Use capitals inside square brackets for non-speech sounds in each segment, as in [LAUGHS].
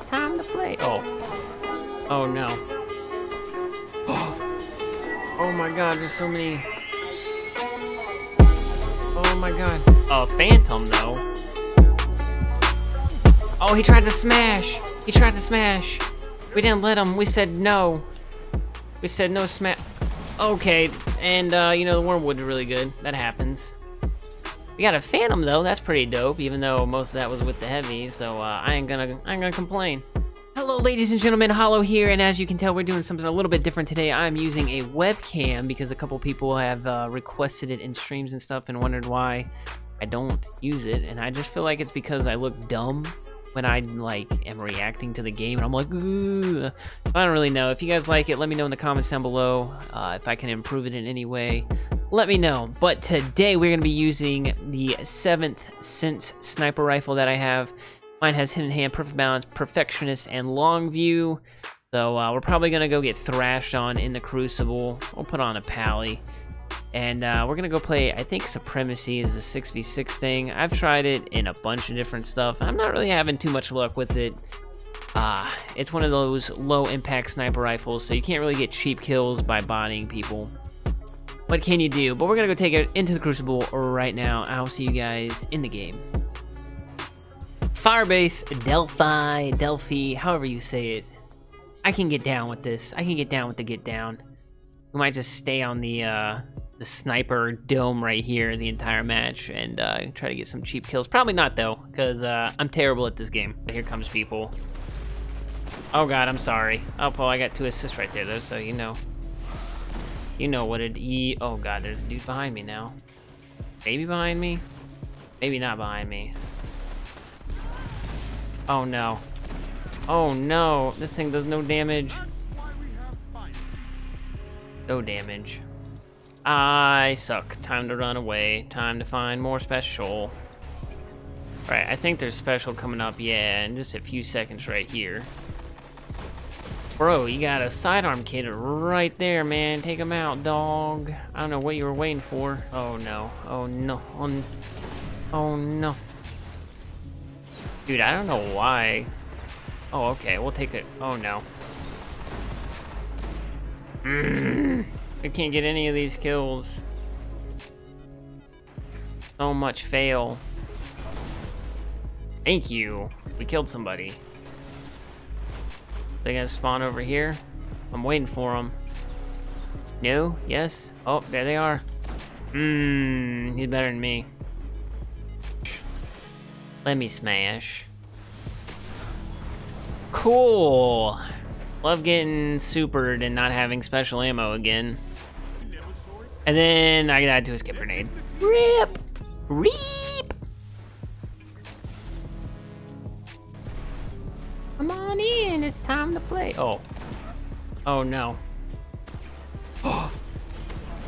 it's time to play. Oh. Oh no. [GASPS] Oh my god, there's so many. Oh my god. A phantom though. Oh, he tried to smash. He tried to smash. We didn't let him. We said no. We said no smash. Okay, and uh, you know the wormwood's really good. That happens. We got a phantom though. That's pretty dope. Even though most of that was with the heavy, so uh, I ain't gonna I ain't gonna complain. Hello ladies and gentlemen, Hollow here, and as you can tell we're doing something a little bit different today. I'm using a webcam because a couple people have uh, requested it in streams and stuff and wondered why I don't use it, and I just feel like it's because I look dumb when I like am reacting to the game and I'm like, Ugh. I don't really know. If you guys like it, let me know in the comments down below. Uh, if I can improve it in any way, let me know. But today we're going to be using the 7th Sense sniper rifle that I have. Mine has hidden hand, perfect balance, perfectionist, and long view. So uh, we're probably gonna go get thrashed on in the Crucible. We'll put on a pally. And uh, we're gonna go play, I think Supremacy is a 6v6 thing. I've tried it in a bunch of different stuff. I'm not really having too much luck with it. Uh, it's one of those low impact sniper rifles, so you can't really get cheap kills by bodying people. What can you do? But we're gonna go take it into the Crucible right now. I'll see you guys in the game. Firebase, Delphi, Delphi, however you say it. I can get down with this. I can get down with the get down. We might just stay on the uh, the sniper dome right here the entire match and uh, try to get some cheap kills. Probably not though, because uh, I'm terrible at this game. But Here comes people. Oh god, I'm sorry. Oh, well, I got two assists right there though, so you know. You know what it e. Oh god, there's a dude behind me now. Maybe behind me. Maybe not behind me. Oh no. Oh no, this thing does no damage. No damage. I suck. Time to run away. Time to find more special. Right, I think there's special coming up, yeah, in just a few seconds right here. Bro, you got a sidearm kid right there, man. Take him out, dog. I don't know what you were waiting for. Oh no. Oh no. Oh, oh no. Dude, I don't know why. Oh, okay, we'll take it. Oh, no. Mm, I can't get any of these kills. So much fail. Thank you. We killed somebody. They gonna spawn over here? I'm waiting for them. No? Yes? Oh, there they are. Mmm, he's better than me. Let me smash. Cool. Love getting supered and not having special ammo again. And then I gotta do a skip grenade. Rip! Reap! Play. Oh. Oh no. [GASPS]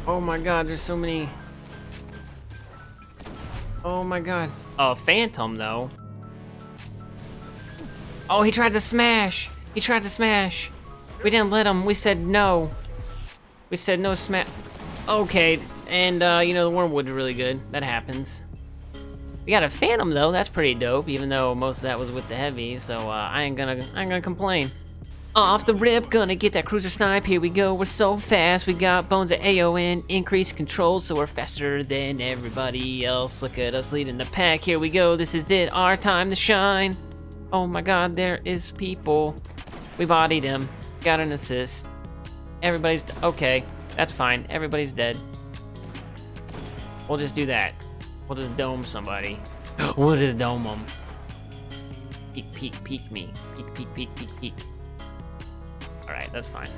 Oh my god, there's so many. Oh my god. A phantom, though. Oh, he tried to smash. He tried to smash. We didn't let him. We said no. We said no smash. Okay, and, uh, you know, the wormwood's really good. That happens. We got a phantom, though. That's pretty dope, even though most of that was with the heavy, so, uh, I ain't gonna, I ain't gonna complain. Off the rip, gonna get that cruiser snipe. Here we go. We're so fast. We got bones at Eao, increased control, so we're faster than everybody else. Look at us leading the pack. Here we go. This is it. Our time to shine. Oh my god, there is people. We bodied him. Got an assist. Everybody's okay. That's fine. Everybody's dead. We'll just do that. We'll just dome somebody. [GASPS] we'll just dome them. Peek, peek, peek me. Peek, peek, peek, peek, peek. Alright, that's fine.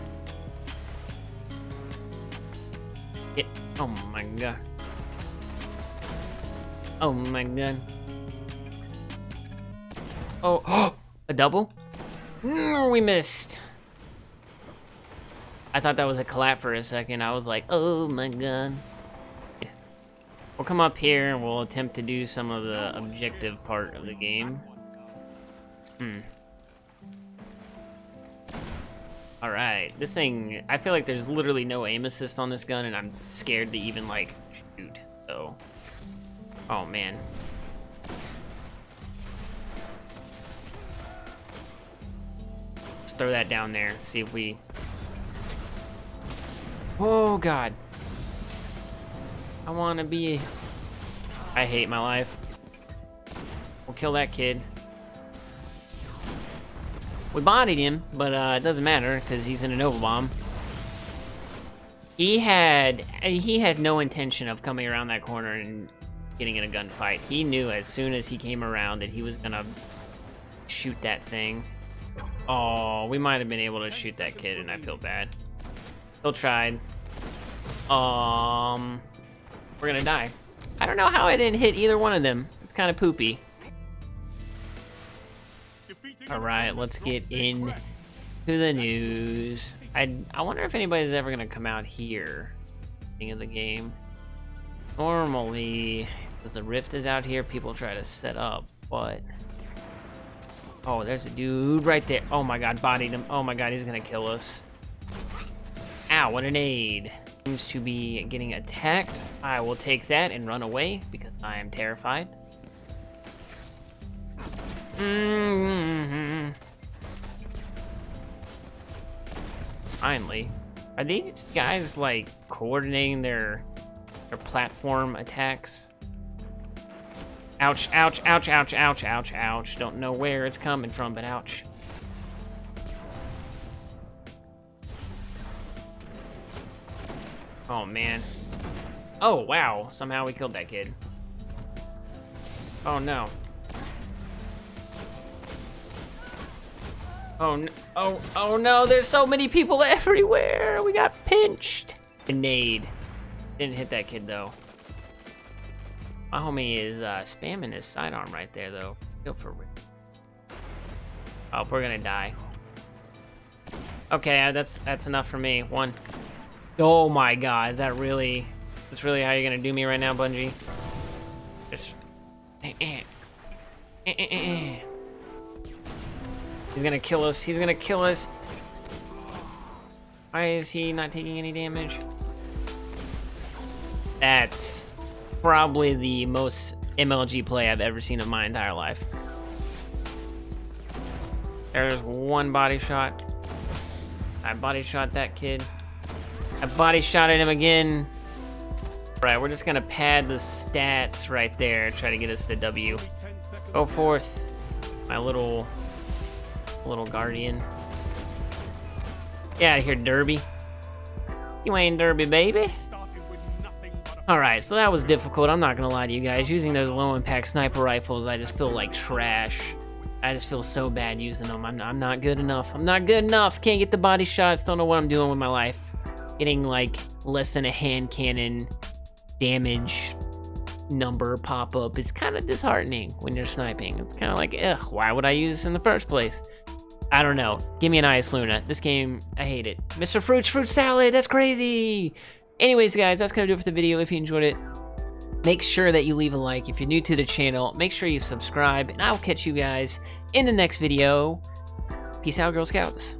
It, oh my god. Oh my god. Oh, [GASPS] a double? No, we missed. I thought that was a clap for a second. I was like, oh my god. We'll come up here and we'll attempt to do some of the objective part of the game. Hmm. Alright, this thing, I feel like there's literally no aim assist on this gun and I'm scared to even like shoot, so. Oh man. Let's throw that down there. See if we... Oh, God. I want to be... I hate my life. We'll kill that kid. We bodied him, but uh, it doesn't matter because he's in a Nova Bomb. He had he had no intention of coming around that corner and getting in a gunfight. He knew as soon as he came around that he was gonna shoot that thing. Oh, we might have been able to shoot that kid, and I feel bad. Still tried. Um, we're gonna die. I don't know how I didn't hit either one of them. It's kind of poopy. All right, let's get in to the news. I I wonder if anybody's ever gonna come out here. Beginning of the game. Normally, because the rift is out here, people try to set up, but oh, there's a dude right there. Oh my god, bodied him. Oh my god, he's gonna kill us. Ow, what an aid. Seems to be getting attacked. I will take that and run away because I am terrified. Mm -hmm. Finally. Are these guys like coordinating their their platform attacks? Ouch, ouch, ouch, ouch, ouch, ouch, ouch. Don't know where it's coming from, but ouch. Oh, man. Oh, wow. Somehow we killed that kid. Oh, no. Oh, no. Oh, oh no, there's so many people [LAUGHS] everywhere. We got pinched. Grenade. Didn't hit that kid, though. My homie is uh, spamming his sidearm right there, though. Go for real. Oh, we're gonna die. Okay, uh, that's that's enough for me. One. Oh my god, is that really... That's really how you're gonna do me right now, Bungie? Just... Eh, eh. Eh, eh, eh. He's gonna kill us. He's gonna kill us. Why is he not taking any damage? That's probably the most MLG play I've ever seen in my entire life. There's one body shot. I body shot that kid. I body shot at him again. Right, we're just gonna pad the stats right there, try to get us the W. Go forth, my little little guardian. Get out of here, Derby. You ain't Derby, baby. Alright, so that was difficult, I'm not gonna lie to you guys. Using those low-impact sniper rifles, I just feel like trash. I just feel so bad using them. I'm, I'm not good enough. I'm not good enough. Can't get the body shots. Don't know what I'm doing with my life. Getting, like, less than a hand cannon damage number pop up is kind of disheartening when you're sniping. It's kind of like, ugh, why would I use this in the first place? I don't know. Give me an Ice Luna. This game, I hate it. Mr. Fruits Fruit Salad, that's crazy! Anyways, guys, that's gonna do it for the video. If you enjoyed it, make sure that you leave a like. If you're new to the channel, make sure you subscribe, and I'll catch you guys in the next video. Peace out, Girl Scouts.